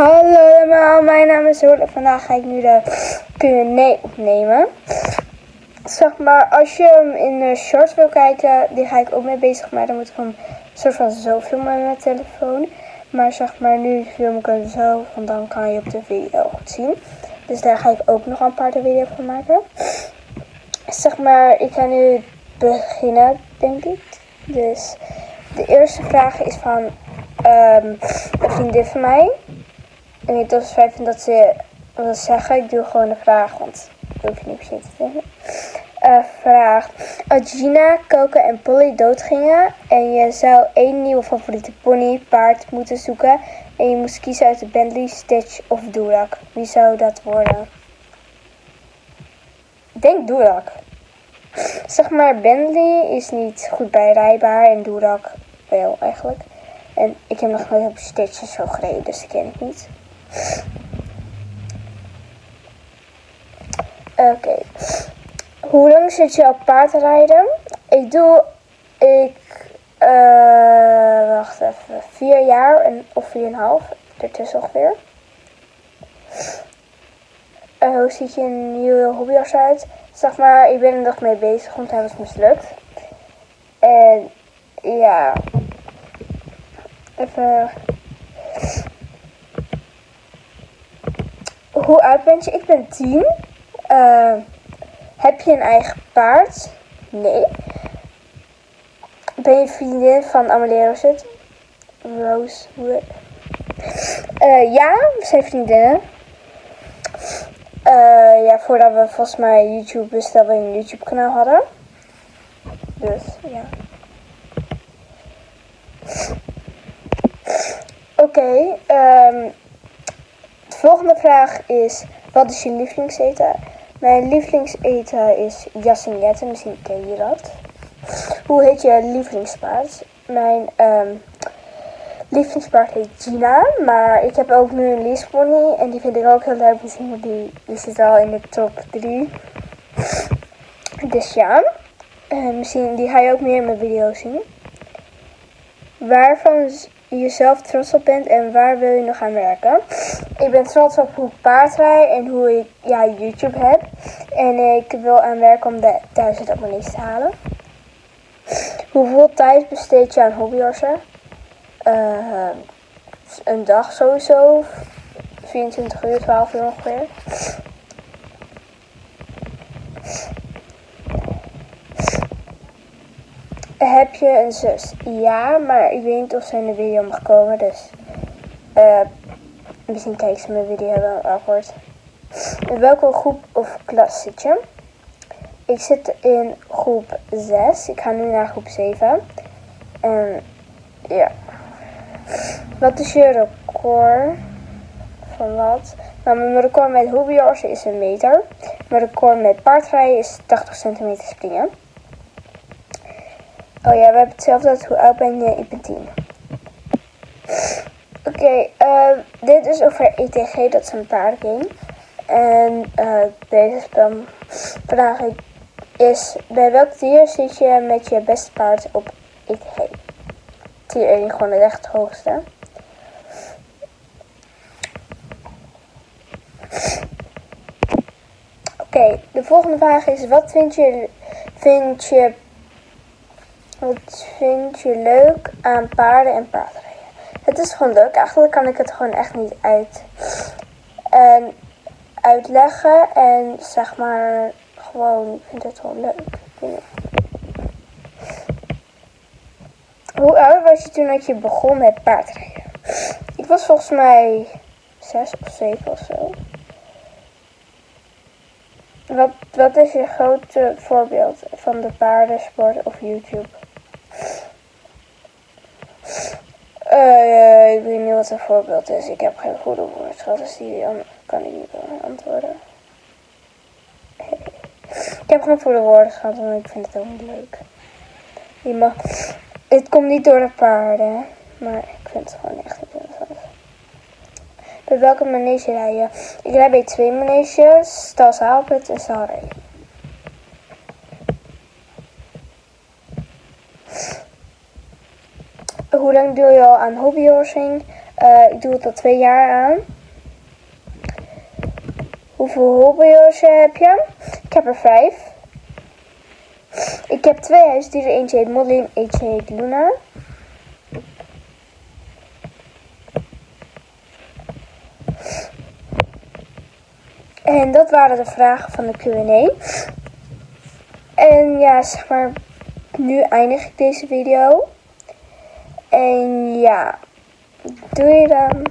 Hallo allemaal, mijn naam is Roel en vandaag ga ik nu de Q&A opnemen. Zeg maar, als je hem in de shorts wil kijken, die ga ik ook mee bezig, maar dan moet ik hem soort van zo filmen met mijn telefoon. Maar zeg maar, nu film ik hem zo, want dan kan je op de video goed zien. Dus daar ga ik ook nog een aparte video van maken. Zeg maar, ik ga nu beginnen, denk ik. Dus de eerste vraag is van ehm, een vriendin van mij. Ik weet niet zij vindt dat ze wil zeggen. Ik doe gewoon de vraag, want ik hoef je niet per se te zeggen. Eh, vraag. Als Gina, Coco en Polly doodgingen en je zou één nieuwe favoriete pony, paard moeten zoeken en je moest kiezen uit de Bentley, Stitch of Durak. Wie zou dat worden? Ik denk Durak. Zeg maar, Bentley is niet goed bijrijbaar en Durak wel eigenlijk. En ik heb nog nooit op Stitch zo gereden, dus die ken ik niet. Oké. Hoe lang zit je op paardrijden? Ik doe, ik, eh, wacht even, vier jaar en, of vier en een half, ertussen ongeveer. Uh, hoe ziet je nieuwe hobbyjas uit? Zeg maar, ik ben er nog mee bezig, want hij was mislukt. En ja, even. Hoe oud ben je? Ik ben tien. Uh, heb je een eigen paard? Nee. Ben je vriendin van Amelie Roset? Rose. Uh, ja, we zijn vriendinnen. Uh, ja, voordat we volgens mij YouTube, dus dat we een YouTube kanaal hadden. Dus, ja. Oké, de volgende vraag is, wat is je lievelingseten? Mijn lievelingseten is jassignetten, misschien ken je dat. Hoe heet je lievelingspaard? Mijn um, lievelingspaard heet Gina, maar ik heb ook nu een leasepony en die vind ik ook heel leuk. Misschien die, die zit al in de top 3. Dus ja, uh, misschien die ga je ook meer in mijn video's zien. Waarvan je zelf trots op bent en waar wil je nog aan werken? Ik ben trots op hoe ik paardrij en hoe ik ja, YouTube heb. En ik wil aan werken om de 1000 abonnees te halen. Hoeveel tijd besteed je aan hobbyhorsen? Uh, een dag sowieso. 24 uur, 12 uur ongeveer. Heb je een zus? Ja, maar ik weet niet of ze in de video mag komen, dus... Uh, misschien kijkt ze mijn video wel akkoord. In welke groep of klas zit je? Ik zit in groep 6. Ik ga nu naar groep 7. En ja. Wat is je record? Van wat? Nou, mijn record met hobbyhorsen is een meter. Mijn record met paardrijden is 80 centimeter springen. Oh ja, we hebben hetzelfde. Hoe oud ben je? Ik ben 10. Oké, okay, uh, dit is over ETG, dat is een paardgame. En uh, deze spelvraag is, bij welk dier zit je met je beste paard op ETG? Tier 1, gewoon het echt hoogste. Oké, de volgende vraag is, wat vind je, vind je wat vind je leuk aan paarden en paardrijden? Het is gewoon leuk. Eigenlijk kan ik het gewoon echt niet uit, en uitleggen. En zeg maar, gewoon, ik vind het gewoon leuk. Hoe oud was je toen dat je begon met paardrijden? Ik was volgens mij zes of zeven of zo. Wat, wat is je grote voorbeeld van de paardensport of YouTube? Uh, ik weet niet wat een voorbeeld is. Ik heb geen goede woordschat, dus die kan ik niet antwoorden. ik heb geen goede woorden gehad, want ik vind het ook niet leuk. Je mag... Het komt niet door de paarden, maar ik vind het gewoon echt interessant. Bij welke manege rij je? Ik rij bij twee maneges, Stal Zaalput en Stal Hoe lang doe je al aan hobbyhorsing? Eh, ik doe het al twee jaar aan. Hoeveel hobby's heb je? Ik heb er vijf. Ik heb twee huisdieren. Eentje heet en eentje heet Luna. En dat waren de vragen van de Q&A. En ja, zeg maar, nu eindig ik deze video. En ja, doei dan.